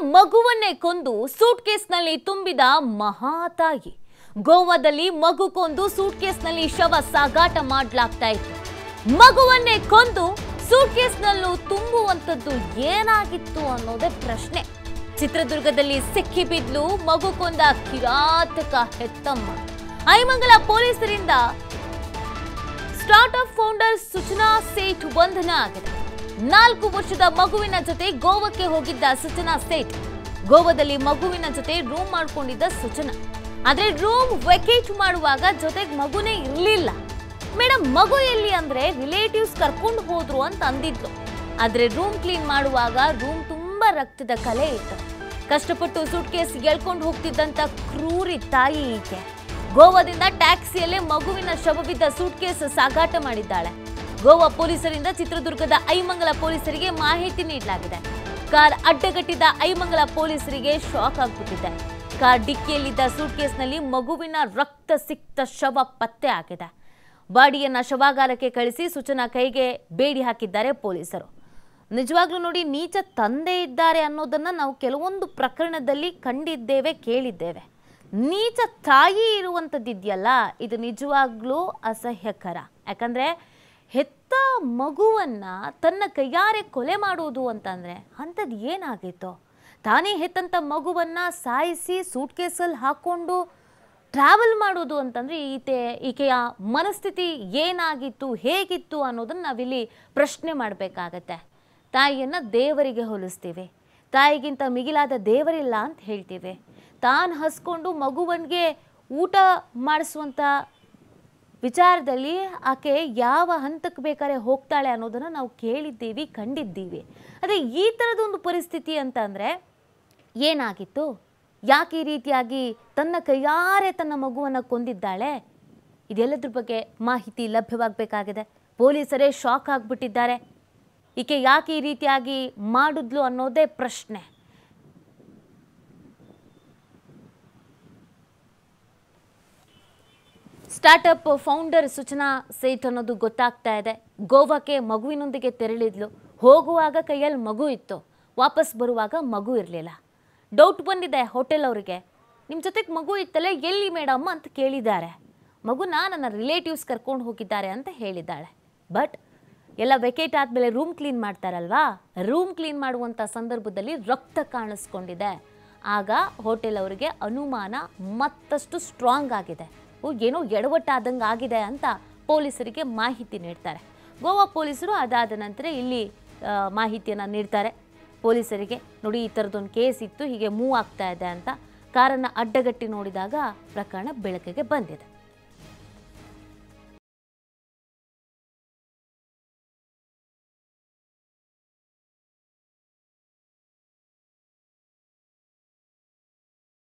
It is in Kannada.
ಮಗುವನ್ನೇ ಕೊಂದು ಸೂಟ್ಕೇಸ್ನಲ್ಲಿ ತುಂಬಿದ ಮಹಾತಾಯಿ ಗೋವಾದಲ್ಲಿ ಮಗು ಕೊಂದು ಸೂಟ್ಕೇಸ್ನಲ್ಲಿ ಶವ ಸಾಗಾಟ ಮಾಡಲಾಗ್ತಾ ಇತ್ತು. ಮಗುವನ್ನೇ ಕೊಂದು ಸೂಟ್ಕೇಸ್ನಲ್ಲೂ ತುಂಬುವಂಥದ್ದು ಏನಾಗಿತ್ತು ಅನ್ನೋದೇ ಪ್ರಶ್ನೆ. ಚಿತ್ರದುರ್ಗದಲ್ಲಿ ಸಿಕ್ಕಿ ಬಿದ್ಲು ಮಗು ಕೊಂದ ಕಿರಾತಕ ಹೆತ್ತಮ್ಮ. ಐಮಂಗಲ ಪೊಲೀಸರಿಂದ ಸ್ಟಾರ್ಟ್ಅಪ್ ಫೌಂಡರ್ ಸುಚನಾ ಸೇಠ್ ಬಂಧನ ಆಗಿದೆ. ನಾಲ್ಕು ವರ್ಷದ ಮಗುವಿನ ಜೊತೆ ಗೋವಾಕ್ಕೆ ಹೋಗಿದ್ದ ಸುಚನಾ ಸೇಠ್. ಗೋವಾದಲ್ಲಿ ಮಗುವಿನ ಜೊತೆ ರೂಮ್ ಮಾಡಿಕೊಂಡಿದ್ದ ಸುಚನಾ. ಆದ್ರೆ ರೂಮ್ ವೆಕೇಟ್ ಮಾಡುವಾಗ ಜೊತೆಗೆ ಮಗುನೇ ಇರಲಿಲ್ಲ. ಮೇಡಮ್ ಮಗು ಎಲ್ಲಿ ಅಂದ್ರೆ ರಿಲೇಟಿವ್ಸ್ ಕರ್ಕೊಂಡು ಹೋದ್ರು ಅಂತ ಅಂದಿದ್ಲು ಆದ್ರೆ ರೂಮ್ ಕ್ಲೀನ್ ಮಾಡುವಾಗ ರೂಮ್ ತುಂಬಾ ರಕ್ತದ ಕಲೆ ಇತ್ತು. ಕಷ್ಟಪಟ್ಟು ಸೂಟ್ಕೇಸ್ ಎಳ್ಕೊಂಡು ಹೋಗ್ತಿದ್ದಂತ ಕ್ರೂರಿ ತಾಯಿ ಈಕೆ. ಗೋವಾದಿಂದ ಟ್ಯಾಕ್ಸಿಯಲ್ಲೇ ಮಗುವಿನ ಶವವಿದ್ದ ಸೂಟ್ಕೇಸ್ ಸಾಗಾಟ ಮಾಡಿದ್ದಾಳೆ. ಗೋವಾ ಪೊಲೀಸರಿಂದ ಚಿತ್ರದುರ್ಗದ ಐಮಂಗಲ ಪೊಲೀಸರಿಗೆ ಮಾಹಿತಿ ನೀಡಲಾಗಿದೆ. ಕಾರ್ ಅಡ್ಡಗಟ್ಟಿದ್ದ ಐಮಂಗಲ ಪೊಲೀಸರಿಗೆ ಶಾಕ್ ಆಗುತ್ತಿದೆ ಕಾರ್ ಡಿಕ್ಕಿಯಲ್ಲಿದ್ದ ಸೂಟ್ಕೇಸ್ನಲ್ಲಿ ಮಗುವಿನ ರಕ್ತ ಸಿಕ್ತ ಶವ ಪತ್ತೆ ಆಗಿದೆ. ಬಾಡಿಯನ್ನ ಶವಾಗಾರಕ್ಕೆ ಕಳಿಸಿ ಸೂಚನಾ ಕೈಗೆ ಬೇಡಿ ಹಾಕಿದ್ದಾರೆ ಪೊಲೀಸರು. ನಿಜವಾಗ್ಲೂ ನೋಡಿ ನೀಚ ತಂದೆ ಇದ್ದಾರೆ ಅನ್ನೋದನ್ನ ನಾವು ಕೆಲವೊಂದು ಪ್ರಕರಣದಲ್ಲಿ ಕಂಡಿದ್ದೇವೆ, ಕೇಳಿದ್ದೇವೆ. ನೀಚ ತಾಯಿ ಇರುವಂಥದ್ದಿದೆಯಲ್ಲ ಇದು ನಿಜವಾಗ್ಲೂ ಅಸಹ್ಯಕರ. ಯಾಕಂದ್ರೆ ಹೆತ್ತ ಮಗುವನ್ನ ತನ್ನ ಕೈಯಾರೆ ಕೊಲೆ ಮಾಡುವುದು ಅಂತಂದ್ರೆ ಅಂಥದ್ದು ಏನಾಗಿತ್ತು ತಾನೇ ಹೆತ್ತಂತ ಮಗುವನ್ನ ಸಾಯಿಸಿ ಸೂಟ್ಕೇಸಲ್ಲಿ ಹಾಕೊಂಡು ಟ್ರಾವೆಲ್ ಮಾಡೋದು ಅಂತಂದ್ರೆ ಈತೆ, ಈಕೆಯ ಮನಸ್ಥಿತಿ ಏನಾಗಿತ್ತು, ಹೇಗಿತ್ತು ಅನ್ನೋದನ್ನ ನಾವಿಲ್ಲಿ ಪ್ರಶ್ನೆ ಮಾಡಬೇಕಾಗತ್ತೆ. ತಾಯಿಯನ್ನ ದೇವರಿಗೆ ಹೋಲಿಸ್ತೀವಿ. ತಾಯಿಗಿಂತ ಮಿಗಿಲಾದ ದೇವರಿಲ್ಲ ಅಂತ ಹೇಳ್ತೀವಿ. ತಾನು ಹಸ್ಕೊಂಡು ಮಗುವನಿಗೆ ಊಟ ಮಾಡಿಸುವಂಥ ವಿಚಾರದಲ್ಲಿ ಆಕೆ ಯಾವ ಹಂತಕ್ಕೆ ಬೇಕಾದ್ರೆ ಹೋಗ್ತಾಳೆ ಅನ್ನೋದನ್ನು ನಾವು ಕೇಳಿದ್ದೀವಿ, ಕಂಡಿದ್ದೀವಿ. ಅದೇ ಈ ಥರದೊಂದು ಪರಿಸ್ಥಿತಿ ಅಂತಂದರೆ ಏನಾಗಿತ್ತು? ಯಾಕೆ ಈ ರೀತಿಯಾಗಿ ತನ್ನ ಕೈಯಾರೆ ತನ್ನ ಮಗುವನ್ನು ಕೊಂದಿದ್ದಾಳೆ? ಇದೆಲ್ಲದ್ರ ಬಗ್ಗೆ ಮಾಹಿತಿ ಲಭ್ಯವಾಗಬೇಕಾಗಿದೆ. ಪೊಲೀಸರೇ ಶಾಕ್ ಆಗಿಬಿಟ್ಟಿದ್ದಾರೆ. ಈಕೆ ಯಾಕೆ ಈ ರೀತಿಯಾಗಿ ಮಾಡಿದ್ಲು ಅನ್ನೋದೇ ಪ್ರಶ್ನೆ. ಸ್ಟಾರ್ಟಪ್ ಫೌಂಡರ್ ಸೂಚನಾ ಸೇಠ್ ಅನ್ನೋದು ಗೊತ್ತಾಗ್ತಾ ಇದೆ. ಗೋವಾಕ್ಕೆ ಮಗುವಿನೊಂದಿಗೆ ತೆರಳಿದ್ಲು. ಹೋಗುವಾಗ ಕೈಯಲ್ಲಿ ಮಗು ಇತ್ತು. ವಾಪಸ್ ಬರುವಾಗ ಮಗು ಇರಲಿಲ್ಲ. ಡೌಟ್ ಬಂದಿದೆ ಹೋಟೆಲ್ ಅವರಿಗೆ. ನಿಮ್ಮ ಜೊತೆಗೆ ಮಗು ಇತ್ತಲ್ಲೇ ಎಲ್ಲಿ ಮೇಡಮ್? ಅಂತ ಕೇಳಿದ್ದಾರೆ. ಮಗುನ ನನ್ನ ರಿಲೇಟಿವ್ಸ್ ಕರ್ಕೊಂಡು ಹೋಗಿದ್ದಾರೆ ಅಂತ ಹೇಳಿದ್ದಾಳೆ. ಬಟ್ ಎಲ್ಲ ವೆಕೇಟ್ ಆದಮೇಲೆ ರೂಮ್ ಕ್ಲೀನ್ ಮಾಡ್ತಾರಲ್ವಾ? ರೂಮ್ ಕ್ಲೀನ್ ಮಾಡುವಂಥ ಸಂದರ್ಭದಲ್ಲಿ ರಕ್ತ ಕಾಣಿಸ್ಕೊಂಡಿದೆ. ಆಗ ಹೋಟೆಲ್ ಅವರಿಗೆ ಅನುಮಾನ ಮತ್ತಷ್ಟು ಸ್ಟ್ರಾಂಗ್ ಆಗಿದೆ. ಏನೋ ಎಡವಟ್ಟಾದಂಗೆ ಆಗಿದೆ ಅಂತ ಪೊಲೀಸರಿಗೆ ಮಾಹಿತಿ ನೀಡ್ತಾರೆ. ಗೋವಾ ಪೊಲೀಸರು ಅದಾದ ನಂತರ ಇಲ್ಲಿ ಮಾಹಿತಿಯನ್ನು ನೀಡ್ತಾರೆ. ಪೊಲೀಸರಿಗೆ, ನೋಡಿ, ಈ ಥರದ್ದೊಂದು ಕೇಸ್ ಇತ್ತು, ಹೀಗೆ ಮೂವ್ ಆಗ್ತಾ ಇದೆ ಅಂತ ಕಾರನ್ನು ಅಡ್ಡಗಟ್ಟಿ ನೋಡಿದಾಗ ಪ್ರಕರಣ ಬೆಳಕಿಗೆ ಬಂದಿದೆ.